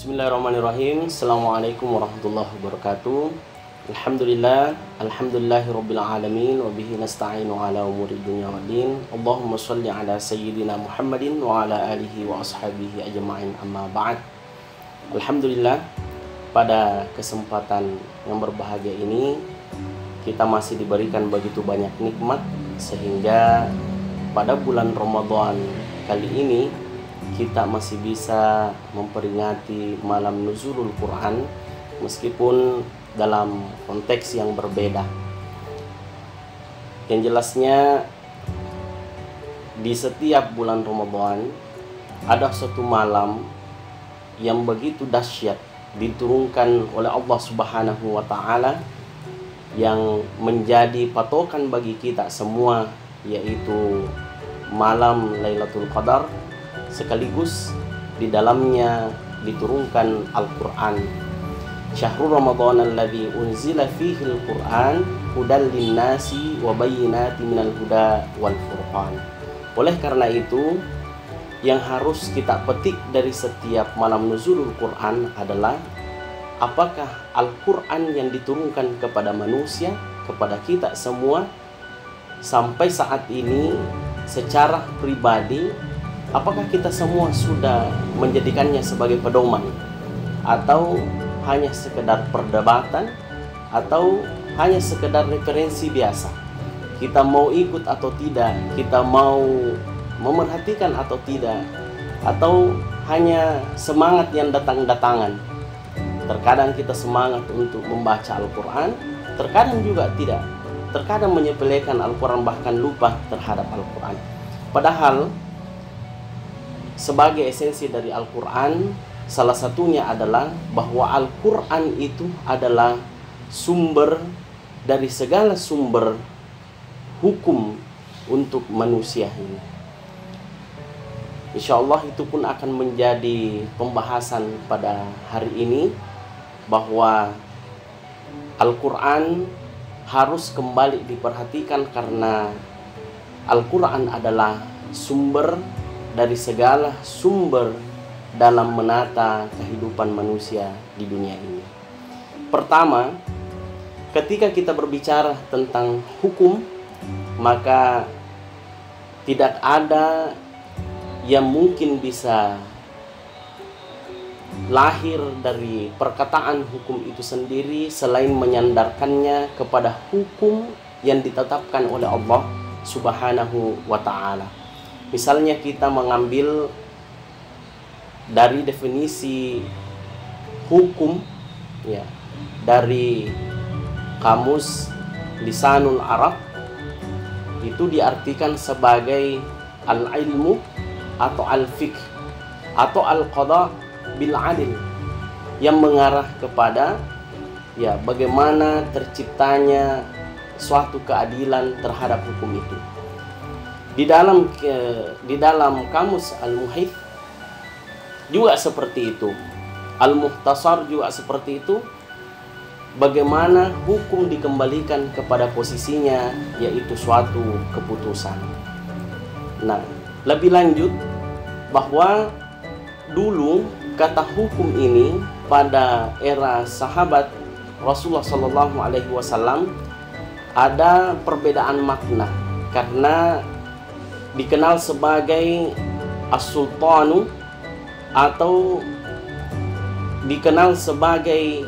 Bismillahirrahmanirrahim. Assalamualaikum warahmatullahi wabarakatuh. Alhamdulillah Alhamdulillahirabbil alamin wa bihi nasta'inu ala umuri dunya waddin Allahumma shalli ala sayyidina Muhammadin wa ala alihi wa ashabihi ajma'in. Amma ba'd. Alhamdulillah pada kesempatan yang berbahagia ini kita masih diberikan begitu banyak nikmat sehingga pada bulan Ramadan kali ini kita masih bisa memperingati malam nuzulul Quran meskipun dalam konteks yang berbeda. Yang jelasnya di setiap bulan Ramadan ada satu malam yang begitu dahsyat diturunkan oleh Allah Subhanahu wa taala yang menjadi patokan bagi kita semua yaitu malam Lailatul Qadar sekaligus di dalamnya diturunkan Al-Qur'an. Syahrul Ramadan alladzi unzila fihi al-Qur'an hudal linnasi wa bayyinatin minal huda wal furqan. Oleh karena itu, yang harus kita petik dari setiap malam nuzulul Quran adalah apakah Al-Quran yang diturunkan kepada manusia, kepada kita semua, sampai saat ini secara pribadi apakah kita semua sudah menjadikannya sebagai pedoman? Atau hanya sekedar perdebatan? Atau hanya sekedar referensi biasa? Kita mau ikut atau tidak? Kita mau memerhatikan atau tidak? Atau hanya semangat yang datang-datangan? Terkadang kita semangat untuk membaca Al-Quran terkadang juga tidak. Terkadang menyepelekan Al-Quran bahkan lupa terhadap Al-Quran. Padahal sebagai esensi dari Al-Quran salah satunya adalah bahwa Al-Quran itu adalah sumber dari segala sumber hukum untuk manusia ini. Insya Allah itu pun akan menjadi pembahasan pada hari ini bahwa Al-Quran harus kembali diperhatikan karena Al-Quran adalah sumber dari segala sumber dalam menata kehidupan manusia di dunia ini. Pertama, ketika kita berbicara tentang hukum, maka tidak ada yang mungkin bisa lahir dari perkataan hukum itu sendiri selain menyandarkannya kepada hukum yang ditetapkan oleh Allah Subhanahu wa taala. Misalnya kita mengambil dari definisi hukum ya dari kamus lisanul Arab itu diartikan sebagai al-ilmu atau al-fiqh atau al-qada bil adil yang mengarah kepada ya bagaimana terciptanya suatu keadilan terhadap hukum itu. Di dalam di dalam kamus Al-Muhit juga seperti itu. Al-Muhtasar juga seperti itu. Bagaimana hukum dikembalikan kepada posisinya yaitu suatu keputusan. Nah, lebih lanjut bahwa dulu kata hukum ini pada era sahabat Rasulullah Shallallahu Alaihi Wasallam ada perbedaan makna karena dikenal sebagai as-sultanu atau dikenal sebagai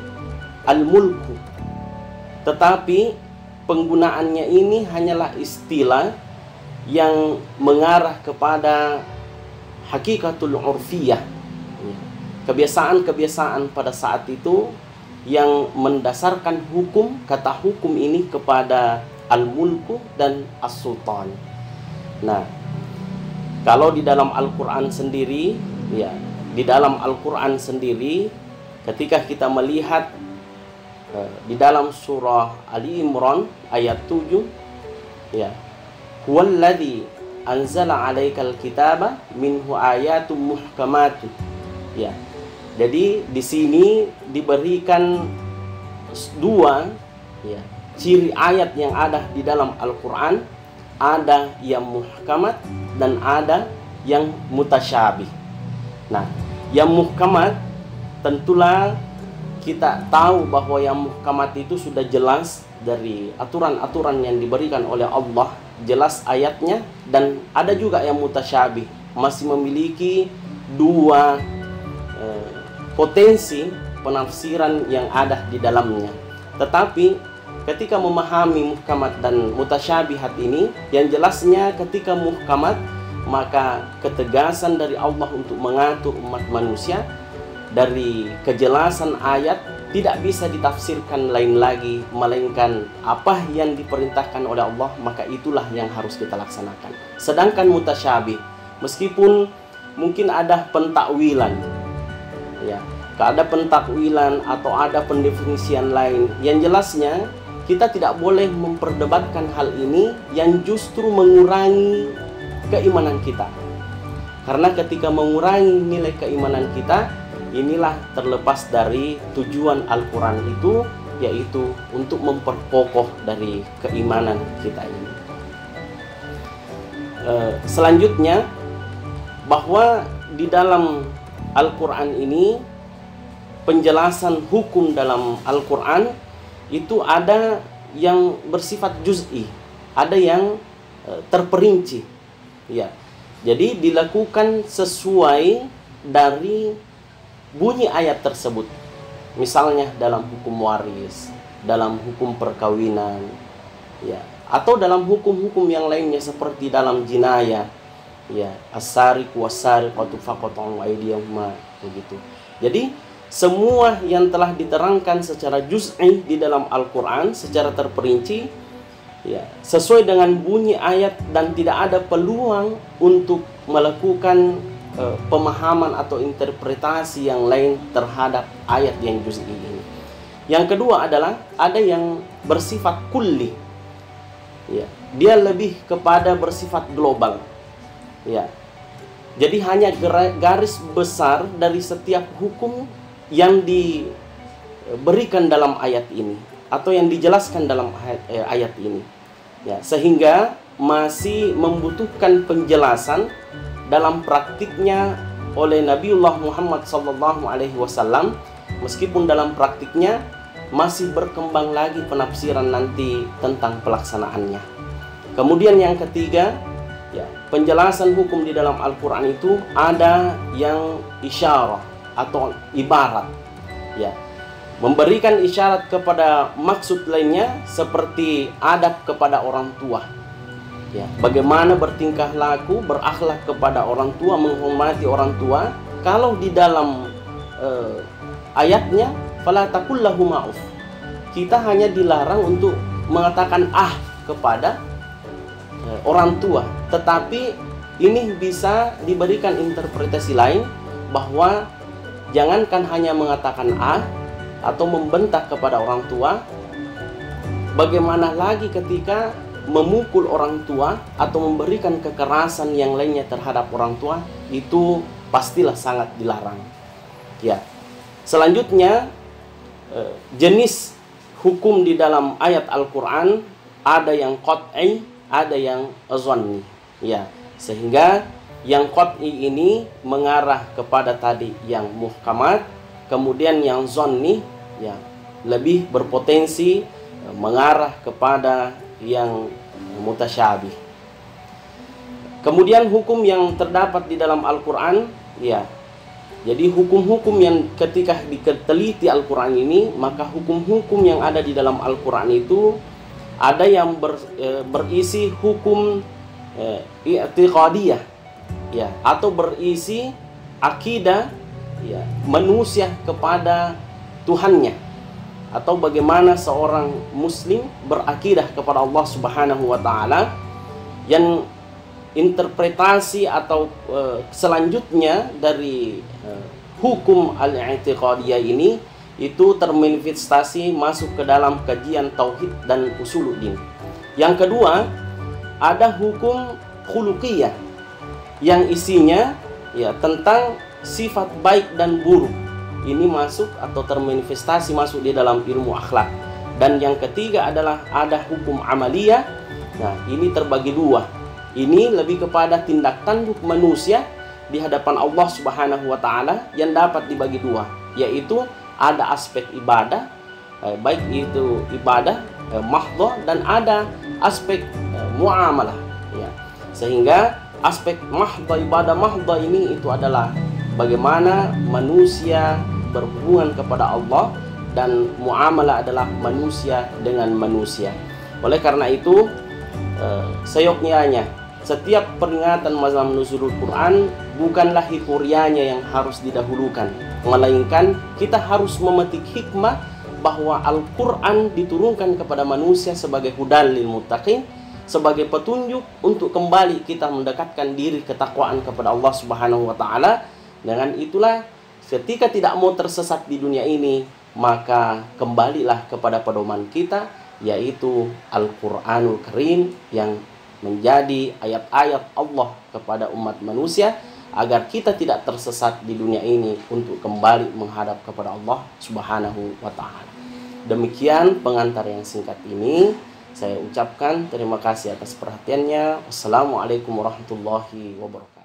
al-mulku. Tetapi penggunaannya ini hanyalah istilah yang mengarah kepada hakikatul urfiyah. Kebiasaan-kebiasaan pada saat itu yang mendasarkan hukum kata hukum ini kepada al-mulku dan as-sultan. Nah, kalau di dalam Al-Qur'an sendiri, ya, di dalam Al-Qur'an sendiri ketika kita melihat uh, di dalam surah Ali Imran ayat 7 ya, huwallazi anzala 'alaikal kitaba minhu ayatum muhkamatun. Ya. Jadi di sini diberikan dua ya, ciri ayat yang ada di dalam Al-Qur'an ada yang muhkamat dan ada yang mutasyabih. Nah, yang muhkamat tentulah kita tahu bahwa yang muhkamat itu sudah jelas dari aturan-aturan yang diberikan oleh Allah, jelas ayatnya dan ada juga yang mutasyabih, masih memiliki dua eh, potensi penafsiran yang ada di dalamnya. Tetapi ketika memahami muhkamat dan mutasyabihat ini, yang jelasnya ketika muhkamat maka ketegasan dari Allah untuk mengatur umat manusia dari kejelasan ayat tidak bisa ditafsirkan lain lagi melainkan apa yang diperintahkan oleh Allah maka itulah yang harus kita laksanakan. Sedangkan mutasyabih meskipun mungkin ada pentakwilan ya, ada pentakwilan atau ada pendefinisian lain yang jelasnya kita tidak boleh memperdebatkan hal ini yang justru mengurangi keimanan kita. Karena ketika mengurangi nilai keimanan kita, inilah terlepas dari tujuan Al-Quran itu yaitu untuk memperkokoh dari keimanan kita ini. E, selanjutnya bahwa di dalam Al-Quran ini penjelasan hukum dalam Al-Quran itu ada yang bersifat juz'i, ada yang e, terperinci. Ya. Jadi dilakukan sesuai dari bunyi ayat tersebut. Misalnya dalam hukum waris, dalam hukum perkawinan, ya, atau dalam hukum-hukum yang lainnya seperti dalam jinayah, ya, asari kuasari qatu faqatu aydiyahuma begitu. Jadi semua yang telah diterangkan secara juz'i di dalam Al-Qur'an secara terperinci ya sesuai dengan bunyi ayat dan tidak ada peluang untuk melakukan uh, pemahaman atau interpretasi yang lain terhadap ayat yang juz'i ini. Yang kedua adalah ada yang bersifat kulli. Ya, dia lebih kepada bersifat global. Ya. Jadi hanya garis besar dari setiap hukum yang diberikan dalam ayat ini atau yang dijelaskan dalam ayat, eh, ayat ini. Ya, sehingga masih membutuhkan penjelasan dalam praktiknya oleh Nabiullah Muhammad sallallahu alaihi wasallam meskipun dalam praktiknya masih berkembang lagi penafsiran nanti tentang pelaksanaannya. Kemudian yang ketiga, ya, penjelasan hukum di dalam Al-Qur'an itu ada yang isyarah atau ibarat. Ya. Memberikan isyarat kepada maksud lainnya seperti adab kepada orang tua ya bagaimana bertingkah laku berakhlak kepada orang tua menghormati orang tua kalau di dalam uh, ayatnya fala takullahu ma'uf kita hanya dilarang untuk mengatakan ah kepada uh, orang tua tetapi ini bisa diberikan interpretasi lain bahwa jangankan hanya mengatakan ah atau membentak kepada orang tua bagaimana lagi ketika memukul orang tua atau memberikan kekerasan yang lainnya terhadap orang tua itu pastilah sangat dilarang. Ya. Selanjutnya eh, jenis hukum di dalam ayat Al-Qur'an ada yang qat'i, ada yang zanni. Ya. Sehingga yang qat'i ini mengarah kepada tadi yang muhkamat, kemudian yang zanni ya lebih berpotensi eh, mengarah kepada yang mutasyabih. Kemudian hukum yang terdapat di dalam Al-Qur'an, ya. Jadi hukum-hukum yang ketika diteliti Al-Qur'an ini, maka hukum-hukum yang ada di dalam Al-Qur'an itu ada yang ber, e, berisi hukum e, i'tiqadiyah ya. Atau berisi akidah ya manusia kepada Tuhannya. Atau bagaimana seorang muslim berakidah kepada Allah Subhanahu wa taala yang interpretasi atau uh, selanjutnya dari uh, hukum al-i'tiqadiyah ini itu termanifestasi masuk ke dalam kajian tauhid dan usuluddin. Yang kedua, ada hukum khuluqiyah yang isinya ya tentang sifat baik dan buruk ini masuk atau termanifestasi masuk di dalam ilmu akhlak. Dan yang ketiga adalah ada hukum amalia. Nah, ini terbagi dua. Ini lebih kepada tindak tanduk manusia di hadapan Allah Subhanahu wa taala yang dapat dibagi dua. yaitu ada aspek ibadah eh, baik itu ibadah eh, mahdhah dan ada aspek eh, muamalah ya sehingga aspek mahdhah ibadah mahdhah ini itu adalah bagaimana manusia berhubungan kepada Allah dan muamalah adalah manusia dengan manusia. Oleh karena itu eh, seyoknya setiap peringatan malam nuzulul Quran bukanlah hikurianya yang harus didahulukan melainkan kita harus memetik hikmah bahwa Al-Quran diturunkan kepada manusia sebagai hudal lil muttaqin sebagai petunjuk untuk kembali kita mendekatkan diri ketakwaan kepada Allah Subhanahu wa taala dengan itulah ketika tidak mau tersesat di dunia ini maka kembalilah kepada pedoman kita yaitu Al-Qur'anul Karim yang menjadi ayat-ayat Allah kepada umat manusia agar kita tidak tersesat di dunia ini untuk kembali menghadap kepada Allah Subhanahu wa taala. Demikian pengantar yang singkat ini. Saya ucapkan terima kasih atas perhatiannya. Wassalamualaikum warahmatullahi wabarakatuh.